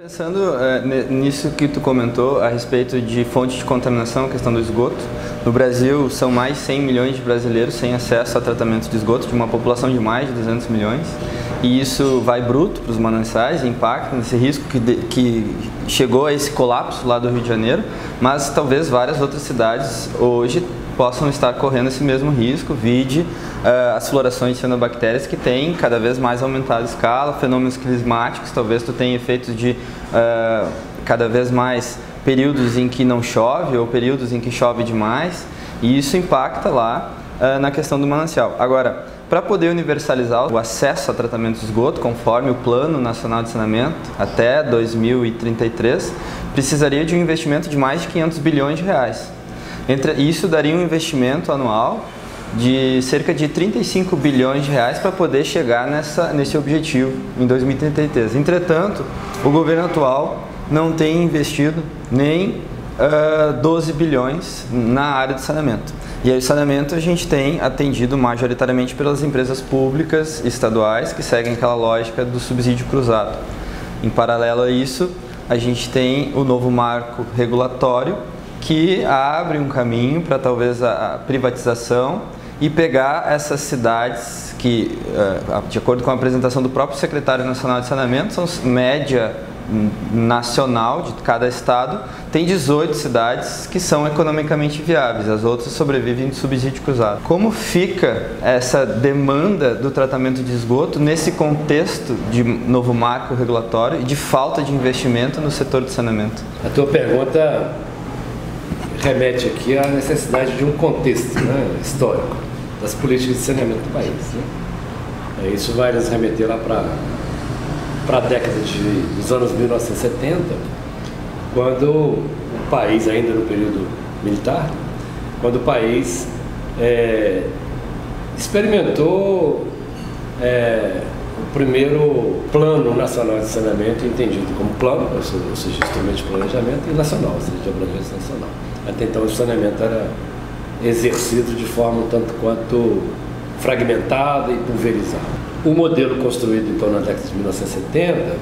Pensando é, nisso que tu comentou a respeito de fontes de contaminação, questão do esgoto, no Brasil são mais de 100 milhões de brasileiros sem acesso a tratamento de esgoto, de uma população de mais de 200 milhões, e isso vai bruto para os mananciais, impacta nesse risco que, de, que chegou a esse colapso lá do Rio de Janeiro, mas talvez várias outras cidades hoje possam estar correndo esse mesmo risco, vide uh, as florações de cianobactérias que têm cada vez mais aumentado a escala, fenômenos climáticos, talvez tu tenha efeitos de uh, cada vez mais períodos em que não chove ou períodos em que chove demais, e isso impacta lá uh, na questão do manancial. Agora, para poder universalizar o acesso a tratamento de esgoto, conforme o Plano Nacional de Saneamento, até 2033, precisaria de um investimento de mais de 500 bilhões de reais. Isso daria um investimento anual de cerca de 35 bilhões de reais para poder chegar nessa, nesse objetivo em 2033. Entretanto, o governo atual não tem investido nem uh, 12 bilhões na área de saneamento. E aí, saneamento a gente tem atendido majoritariamente pelas empresas públicas estaduais que seguem aquela lógica do subsídio cruzado. Em paralelo a isso, a gente tem o novo marco regulatório que abre um caminho para talvez a privatização e pegar essas cidades que, eh, de acordo com a apresentação do próprio secretário nacional de saneamento, são média nacional de cada estado, tem 18 cidades que são economicamente viáveis, as outras sobrevivem de subsídio cruzado. Como fica essa demanda do tratamento de esgoto nesse contexto de novo marco regulatório e de falta de investimento no setor de saneamento? A tua pergunta remete aqui à necessidade de um contexto né, histórico das políticas de saneamento do país. Né? É, isso vai nos remeter lá para a década de, dos anos 1970, quando o país, ainda no período militar, quando o país é, experimentou é, o primeiro plano nacional de saneamento, entendido como plano, ou seja, instrumento de planejamento, e nacional, ou seja, de abrangência nacional. Até então o saneamento era exercido de forma um tanto quanto fragmentada e pulverizada. O modelo construído então na década de 1970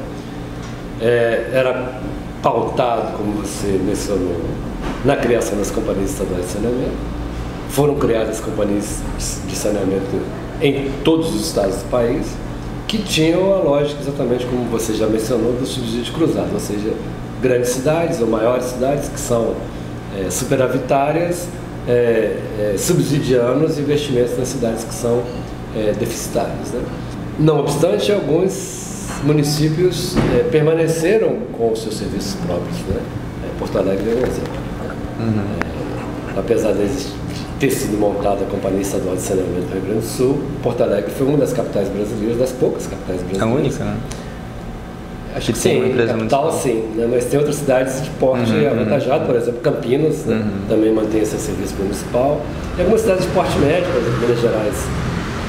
é, era pautado, como você mencionou, na criação das companhias estaduais de saneamento. Foram criadas companhias de saneamento em todos os estados do país, que tinham a lógica exatamente como você já mencionou do subsídio cruzado, ou seja, grandes cidades ou maiores cidades que são é, superavitárias, é, é, subsidiando os investimentos nas cidades que são é, deficitárias. Né? Não obstante, alguns municípios é, permaneceram com os seus serviços próprios. Né? Porto Alegre é um exemplo. Uhum. apesar de ter sido montada a Companhia Estadual de Saneamento do Rio Grande do Sul, Porto Alegre foi uma das capitais brasileiras, das poucas capitais brasileiras. A única, né? Acho que sim, capital sim, né? mas tem outras cidades de porte uhum, avantajado, uhum. por exemplo, Campinas né? uhum. também mantém esse serviço municipal. E algumas cidades de porte médio, por exemplo, Minas Gerais,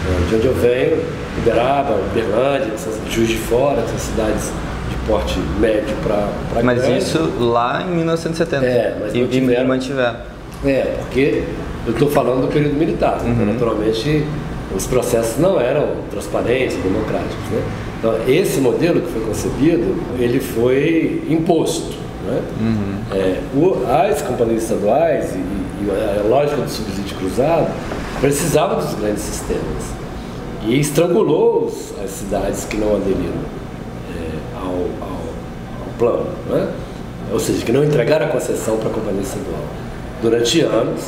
né? de onde eu venho, Uberaba, Uberlândia, Juiz de Fora, são cidades de porte médio para Mas grande. isso lá em 1970. É, mas e, mantiveram. e mantiveram. É, porque eu estou falando do período militar, então, uhum. então, naturalmente os processos não eram transparentes, democráticos. Né? Então, esse modelo que foi concebido, ele foi imposto. Né? Uhum. É, o, as companhias estaduais e, e, a lógica do subsídio cruzado precisavam dos grandes sistemas e estrangulou os, as cidades que não aderiram é, ao, ao, ao, plano, né? ou seja, que não entregaram a concessão para a companhia estadual. Durante anos,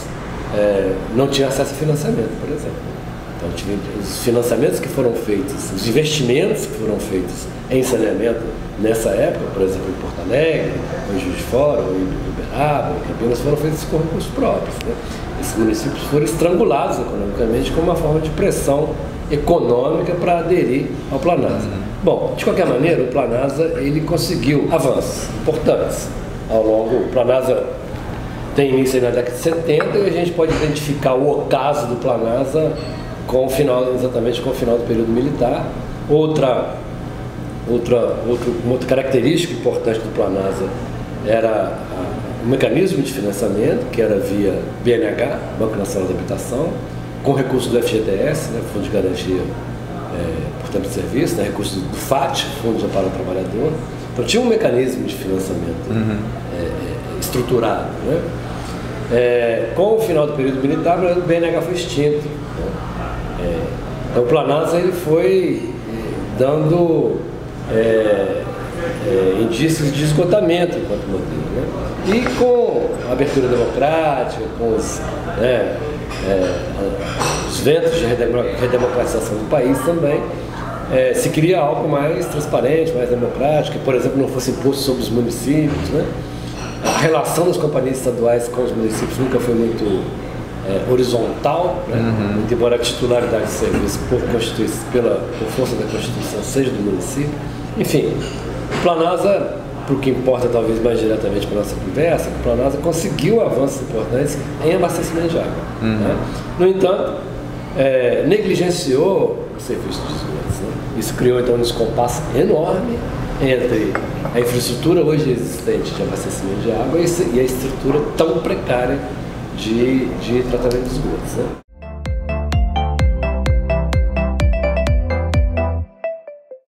é, não tinha acesso a financiamento, por exemplo. Então, os financiamentos que foram feitos, os investimentos que foram feitos em saneamento nessa época, por exemplo, em Porto Alegre, ou em Juiz de Fora, ou em Uberaba, em Campinas, foram feitos com recursos próprios. Né? Esses municípios foram estrangulados economicamente como uma forma de pressão econômica para aderir ao Planasa. Uhum. Bom, de qualquer maneira, o Planasa ele conseguiu avanços importantes ao longo. O Planasa tem início na década de 70 e a gente pode identificar o ocaso do Planasa com o final, exatamente com o final do período militar. Outra, outra, outro, uma outra característica importante do Planasa era o mecanismo de financiamento, que era via BNH, Banco Nacional de Habitação, com recursos do FGTS, né, Fundo de Garantia é, por Tempo de Serviço, né, recursos do FAT, Fundo de Amparo ao Trabalhador. Então tinha um mecanismo de financiamento uhum. é, é, estruturado. Né? É, com o final do período militar, o BNH foi extinto. Né? É, então o Planalto ele foi é, dando é, indícios de esgotamento enquanto modelo. Né? E com a abertura democrática, com os, né, os ventos de redemocratização do país também, é, se cria algo mais transparente, mais democrático, que, por exemplo, não fosse imposto sobre os municípios. Né? A relação das companhias estaduais com os municípios nunca foi muito é, horizontal, né? uhum. embora a titularidade de serviço por, pela, por força da Constituição seja do município. Enfim, o Planasa, para o que importa talvez mais diretamente para a nossa conversa, o Planasa conseguiu avanços importantes em abastecimento de água. Uhum. Né? No entanto, é, negligenciou o serviço de esgotos. Né? Isso criou então um descompasso enorme entre a infraestrutura hoje existente de abastecimento de água e a estrutura tão precária de, de tratamento de esgotos. Né?